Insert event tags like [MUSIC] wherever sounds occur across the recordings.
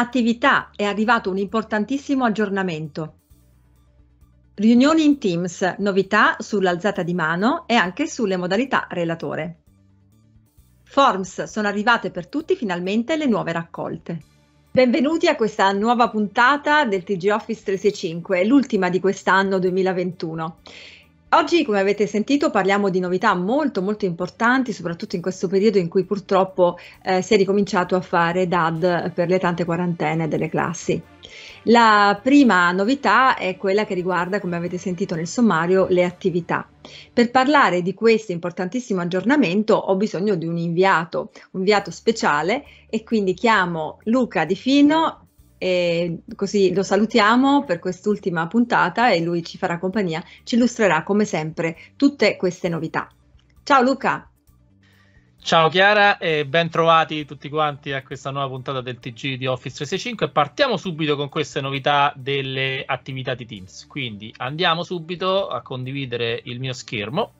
Attività, è arrivato un importantissimo aggiornamento. Riunioni in Teams, novità sull'alzata di mano e anche sulle modalità relatore. Forms, sono arrivate per tutti finalmente le nuove raccolte. Benvenuti a questa nuova puntata del TG Office 365, l'ultima di quest'anno 2021. Oggi, come avete sentito, parliamo di novità molto molto importanti, soprattutto in questo periodo in cui purtroppo eh, si è ricominciato a fare DAD per le tante quarantene delle classi. La prima novità è quella che riguarda, come avete sentito nel sommario, le attività. Per parlare di questo importantissimo aggiornamento ho bisogno di un inviato, un inviato speciale e quindi chiamo Luca Di Fino, e così lo salutiamo per quest'ultima puntata e lui ci farà compagnia, ci illustrerà come sempre tutte queste novità. Ciao Luca! Ciao Chiara e ben trovati tutti quanti a questa nuova puntata del TG di Office 365 partiamo subito con queste novità delle attività di Teams. Quindi andiamo subito a condividere il mio schermo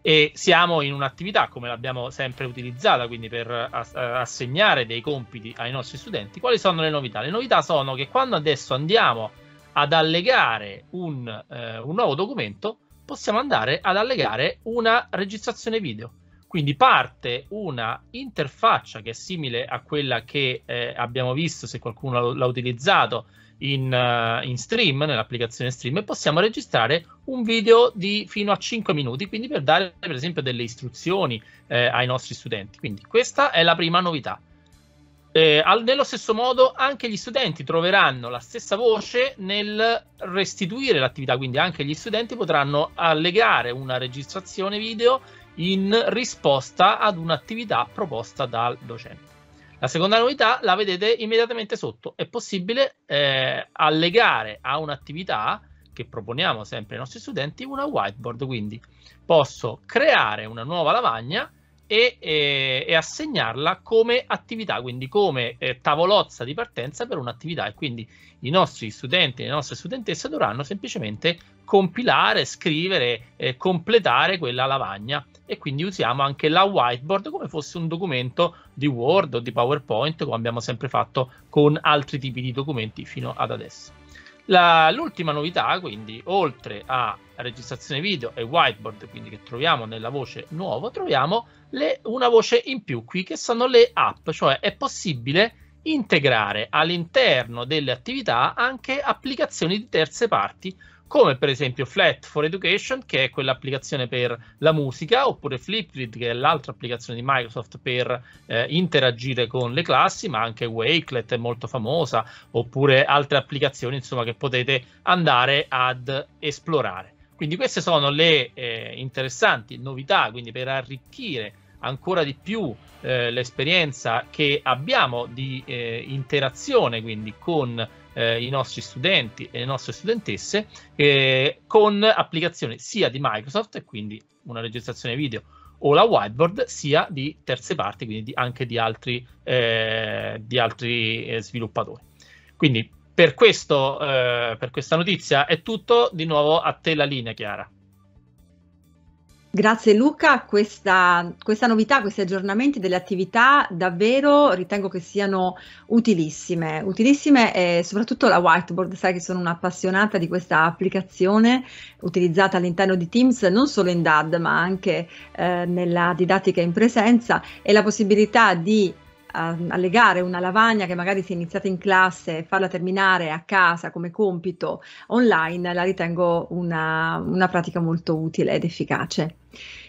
e siamo in un'attività come l'abbiamo sempre utilizzata, quindi per assegnare dei compiti ai nostri studenti. Quali sono le novità? Le novità sono che quando adesso andiamo ad allegare un, eh, un nuovo documento, possiamo andare ad allegare una registrazione video. Quindi parte una interfaccia che è simile a quella che eh, abbiamo visto se qualcuno l'ha utilizzato in, uh, in, stream, nell'applicazione stream, e possiamo registrare un video di fino a 5 minuti, quindi per dare per esempio delle istruzioni eh, ai nostri studenti. Quindi questa è la prima novità. Eh, al, nello stesso modo anche gli studenti troveranno la stessa voce nel restituire l'attività, quindi anche gli studenti potranno allegare una registrazione video in risposta ad un'attività proposta dal docente. La seconda novità la vedete immediatamente sotto. È possibile eh, allegare a un'attività che proponiamo sempre ai nostri studenti una whiteboard. Quindi posso creare una nuova lavagna e, e, e assegnarla come attività, quindi come eh, tavolozza di partenza per un'attività. E quindi i nostri studenti e le nostre studentesse dovranno semplicemente compilare, scrivere, eh, completare quella lavagna e quindi usiamo anche la whiteboard come fosse un documento di Word o di PowerPoint come abbiamo sempre fatto con altri tipi di documenti fino ad adesso. La, l'ultima novità, quindi, oltre a registrazione video e whiteboard, quindi che troviamo nella voce nuovo, troviamo le, una voce in più qui che sono le app, cioè è possibile integrare all'interno delle attività anche applicazioni di terze parti come per esempio Flat for Education, che è quell'applicazione per la musica, oppure Flipgrid, che è l'altra applicazione di Microsoft per eh, interagire con le classi, ma anche Wakelet è molto famosa, oppure altre applicazioni insomma, che potete andare ad esplorare. Quindi queste sono le eh, interessanti novità, quindi per arricchire ancora di più eh, l'esperienza che abbiamo di eh, interazione quindi con eh, i nostri studenti e le nostre studentesse eh, con applicazioni sia di Microsoft quindi una registrazione video o la whiteboard sia di terze parti, quindi di, anche di altri, eh, di altri eh, sviluppatori. Quindi per, questo, eh, per questa notizia è tutto, di nuovo a te la linea Chiara. Grazie Luca, questa, questa, novità, questi aggiornamenti delle attività davvero ritengo che siano utilissime, utilissime e soprattutto la whiteboard, sai che sono un'appassionata di questa applicazione utilizzata all'interno di Teams non solo in DAD ma anche eh, nella didattica in presenza. E la possibilità di allegare una lavagna che magari si è iniziata in classe e farla terminare a casa come compito online, la ritengo una, una pratica molto utile ed efficace.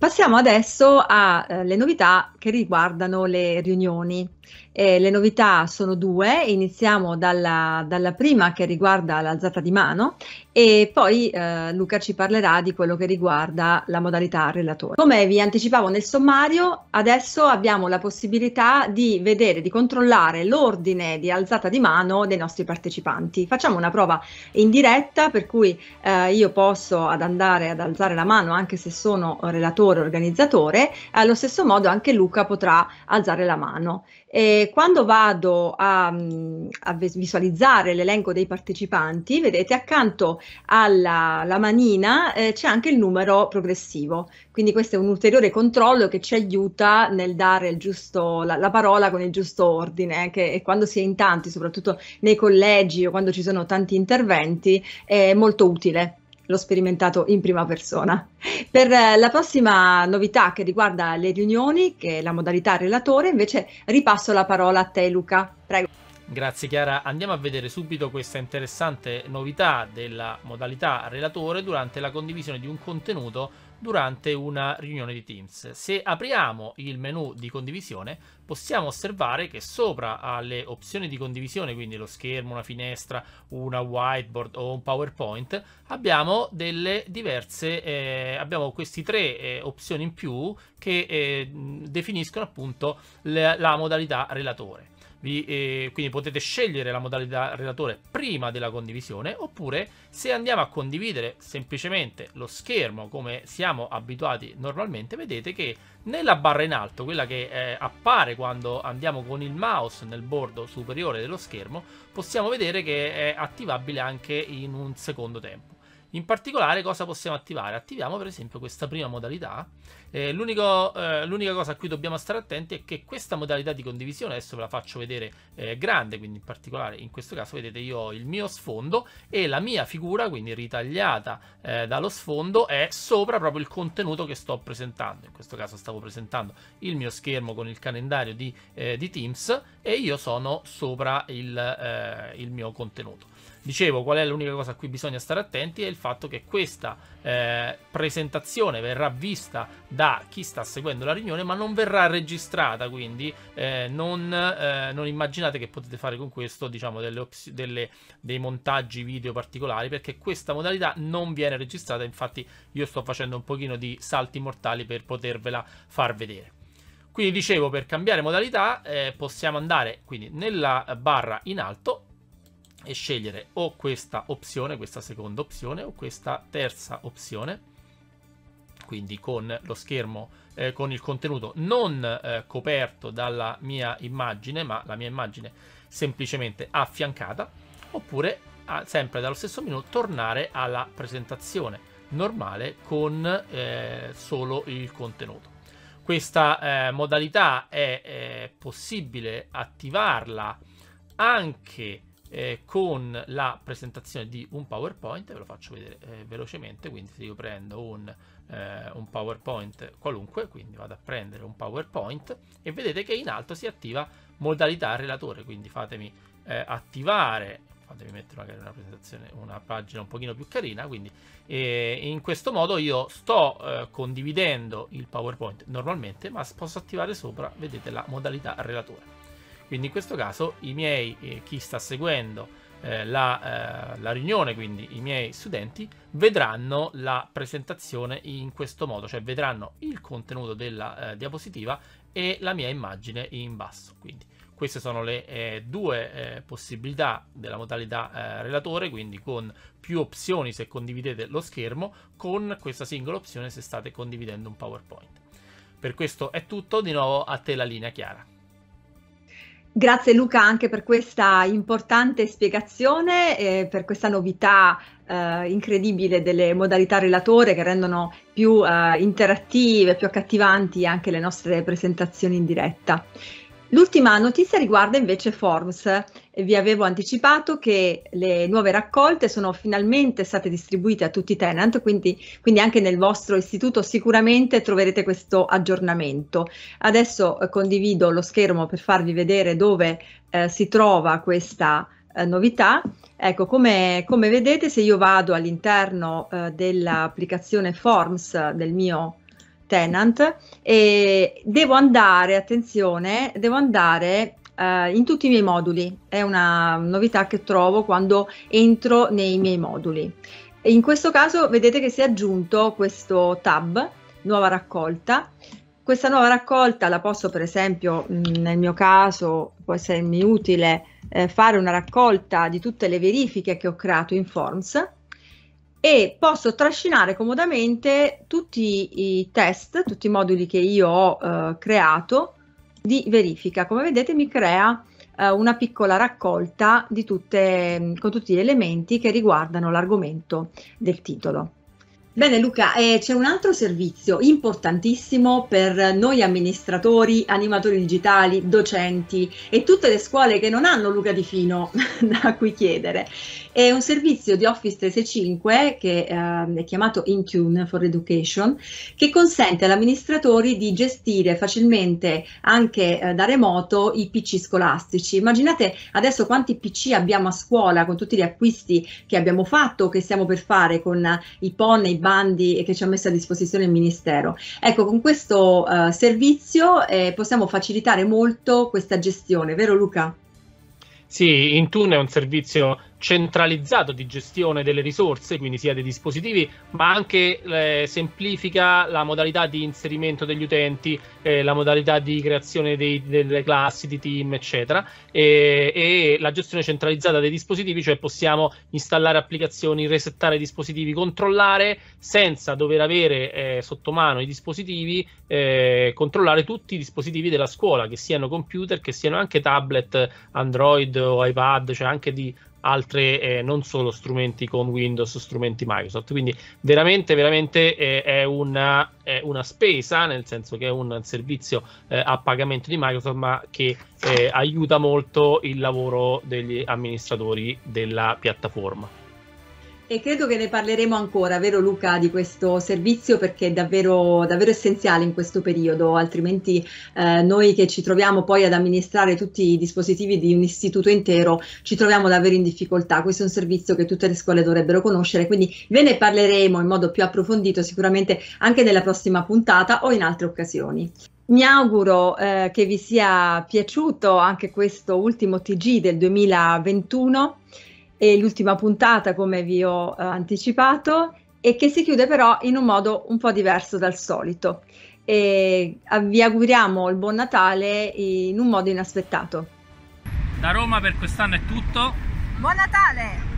Passiamo adesso alle eh, novità che riguardano le riunioni. Eh, le novità sono due, iniziamo dalla, dalla, prima che riguarda l'alzata di mano e poi eh, Luca ci parlerà di quello che riguarda la modalità relatore. Come vi anticipavo nel sommario, adesso abbiamo la possibilità di vedere, di controllare l'ordine di alzata di mano dei nostri partecipanti. Facciamo una prova in diretta per cui eh, io posso ad andare ad alzare la mano anche se sono relatore organizzatore, allo stesso modo anche Luca potrà alzare la mano. E quando vado a, a visualizzare l'elenco dei partecipanti, vedete accanto alla, manina eh, c'è anche il numero progressivo, quindi questo è un ulteriore controllo che ci aiuta nel dare giusto, la, la, parola con il giusto ordine, eh, che quando si è in tanti, soprattutto nei collegi o quando ci sono tanti interventi, è molto utile l'ho sperimentato in prima persona. Per eh, la prossima novità che riguarda le riunioni, che è la modalità relatore, invece ripasso la parola a te Luca. Prego. Grazie Chiara, andiamo a vedere subito questa interessante novità della modalità relatore durante la condivisione di un contenuto durante una riunione di Teams. Se apriamo il menu di condivisione possiamo osservare che sopra alle opzioni di condivisione, quindi lo schermo, una finestra, una whiteboard o un PowerPoint, abbiamo delle diverse, eh, abbiamo queste tre eh, opzioni in più che eh, definiscono appunto le, la modalità relatore. Vi, eh, quindi potete scegliere la modalità relatore prima della condivisione oppure se andiamo a condividere semplicemente lo schermo come siamo abituati normalmente vedete che nella barra in alto quella che eh, appare quando andiamo con il mouse nel bordo superiore dello schermo possiamo vedere che è attivabile anche in un secondo tempo in particolare cosa possiamo attivare? Attiviamo per esempio questa prima modalità. Eh, eh, l'unica cosa a cui dobbiamo stare attenti è che questa modalità di condivisione, adesso ve la faccio vedere eh, grande, quindi in particolare in questo caso vedete io ho il mio sfondo e la mia figura, quindi ritagliata eh, dallo sfondo, è sopra proprio il contenuto che sto presentando. In questo caso stavo presentando il mio schermo con il calendario di, eh, di Teams e io sono sopra il, eh, il mio contenuto. Dicevo, qual è l'unica cosa a cui bisogna stare attenti è il fatto che questa eh, presentazione verrà vista da chi sta seguendo la riunione, ma non verrà registrata, quindi eh, non, eh, non, immaginate che potete fare con questo diciamo, delle delle, dei montaggi video particolari, perché questa modalità non viene registrata, infatti io sto facendo un pochino di salti mortali per potervela far vedere. Quindi dicevo, per cambiare modalità eh, possiamo andare quindi nella barra in alto e scegliere o questa opzione, questa seconda opzione o questa terza opzione. Quindi con lo schermo eh, con il contenuto non eh, coperto dalla mia immagine ma la mia immagine semplicemente affiancata oppure a, sempre dallo stesso menu tornare alla presentazione normale con eh, solo il contenuto. Questa eh, modalità è eh, possibile attivarla anche eh, con la presentazione di un PowerPoint, ve lo faccio vedere eh, velocemente, quindi se io prendo un, eh, un, PowerPoint qualunque, quindi vado a prendere un PowerPoint e vedete che in alto si attiva modalità relatore, quindi fatemi eh, attivare, fatemi mettere magari una presentazione, una pagina un pochino più carina, quindi eh, in questo modo io sto eh, condividendo il PowerPoint normalmente, ma posso attivare sopra, vedete, la modalità relatore. Quindi in questo caso i miei, eh, chi sta seguendo eh, la, eh, la, riunione, quindi i miei studenti, vedranno la presentazione in questo modo, cioè vedranno il contenuto della eh, diapositiva e la mia immagine in basso. Quindi queste sono le eh, due eh, possibilità della modalità relatore, quindi con più opzioni se condividete lo schermo, con questa singola opzione se state condividendo un PowerPoint. Per questo è tutto, di nuovo a te la linea chiara. Grazie Luca anche per questa importante spiegazione e per questa novità eh, incredibile delle modalità relatore che rendono più eh, interattive, più accattivanti anche le nostre presentazioni in diretta. L'ultima notizia riguarda invece Forms. Vi avevo anticipato che le nuove raccolte sono finalmente state distribuite a tutti i tenant, quindi, quindi anche nel vostro istituto sicuramente troverete questo aggiornamento. Adesso eh, condivido lo schermo per farvi vedere dove eh, si trova questa eh, novità. Ecco, come, come, vedete, se io vado all'interno eh, dell'applicazione Forms del mio tenant e devo andare, attenzione, devo andare uh, in tutti i miei moduli. È una novità che trovo quando entro nei miei moduli. In questo caso vedete che si è aggiunto questo tab, nuova raccolta. Questa nuova raccolta la posso per esempio nel mio caso può essermi utile eh, fare una raccolta di tutte le verifiche che ho creato in Forms e posso trascinare comodamente tutti i test, tutti i moduli che io ho eh, creato di verifica. Come vedete mi crea eh, una piccola raccolta di tutte, con tutti gli elementi che riguardano l'argomento del titolo. Bene Luca, eh, c'è un altro servizio importantissimo per noi amministratori, animatori digitali, docenti e tutte le scuole che non hanno Luca Di Fino [LAUGHS] da cui chiedere. È un servizio di Office 365 che eh, è chiamato Intune for Education, che consente agli amministratori di gestire facilmente anche eh, da remoto i PC scolastici. Immaginate adesso quanti PC abbiamo a scuola con tutti gli acquisti che abbiamo fatto o che stiamo per fare con i PON i bandi che ci ha messo a disposizione il Ministero. Ecco, con questo uh, servizio eh, possiamo facilitare molto questa gestione, vero Luca? Sì, Intune è un servizio centralizzato di gestione delle risorse, quindi sia dei dispositivi, ma anche eh, semplifica la modalità di inserimento degli utenti, eh, la modalità di creazione dei, delle classi, di team, eccetera, e, e, la gestione centralizzata dei dispositivi, cioè possiamo installare applicazioni, resettare dispositivi, controllare senza dover avere eh, sotto mano i dispositivi, eh, controllare tutti i dispositivi della scuola, che siano computer, che siano anche tablet, Android o iPad, cioè anche di altre eh, non solo strumenti con Windows, strumenti Microsoft. Quindi veramente, veramente eh, è, una, è, una, spesa, nel senso che è un servizio eh, a pagamento di Microsoft, ma che eh, aiuta molto il lavoro degli amministratori della piattaforma. E credo che ne parleremo ancora, vero Luca, di questo servizio perché è davvero, davvero essenziale in questo periodo, altrimenti eh, noi che ci troviamo poi ad amministrare tutti i dispositivi di un istituto intero ci troviamo davvero in difficoltà. Questo è un servizio che tutte le scuole dovrebbero conoscere, quindi ve ne parleremo in modo più approfondito sicuramente anche nella prossima puntata o in altre occasioni. Mi auguro eh, che vi sia piaciuto anche questo ultimo TG del 2021 e l'ultima puntata come vi ho eh, anticipato e che si chiude però in un modo un po' diverso dal solito. E vi auguriamo il buon Natale in un modo inaspettato. Da Roma per quest'anno è tutto. Buon Natale!